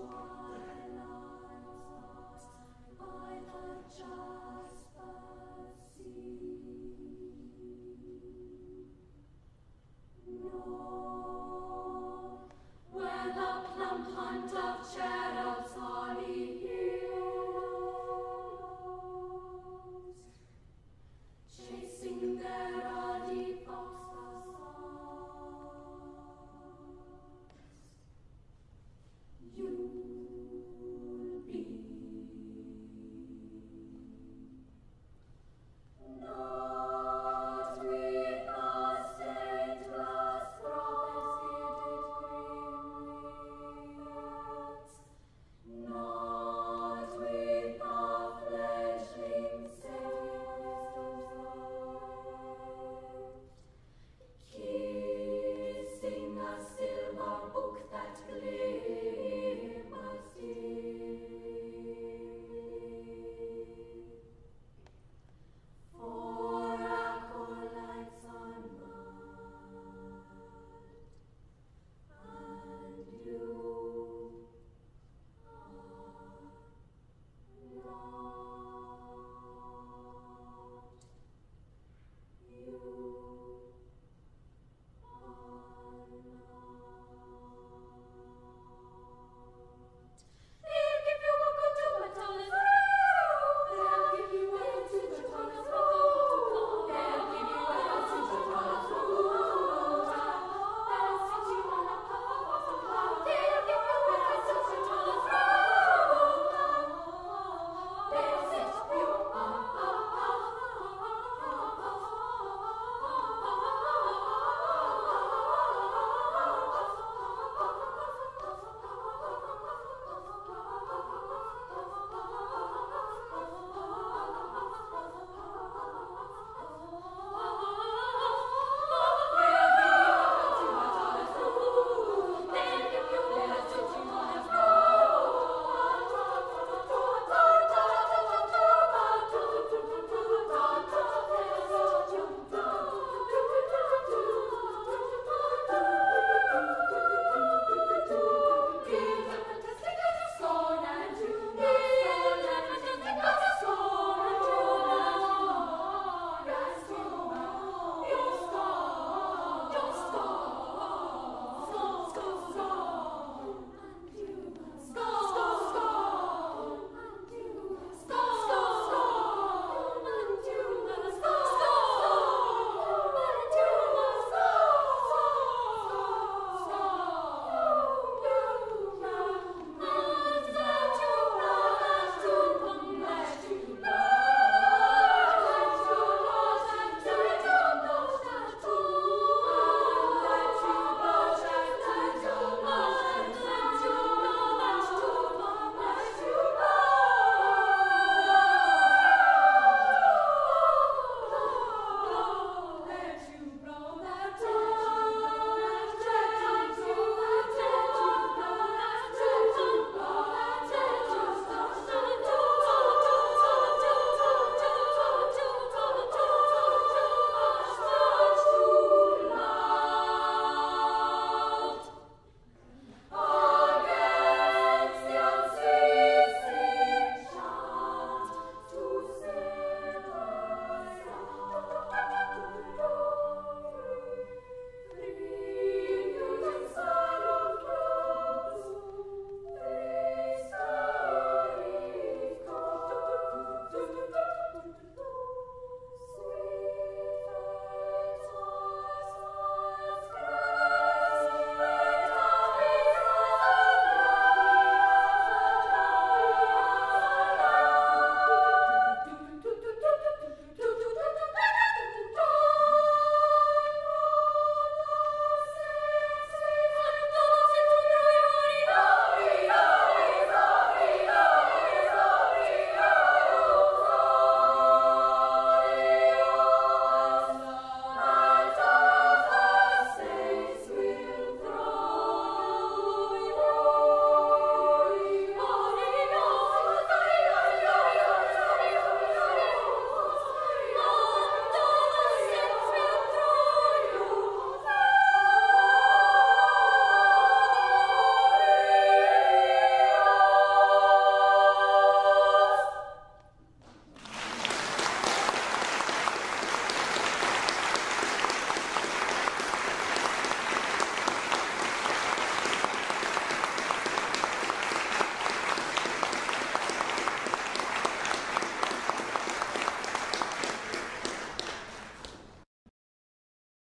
one.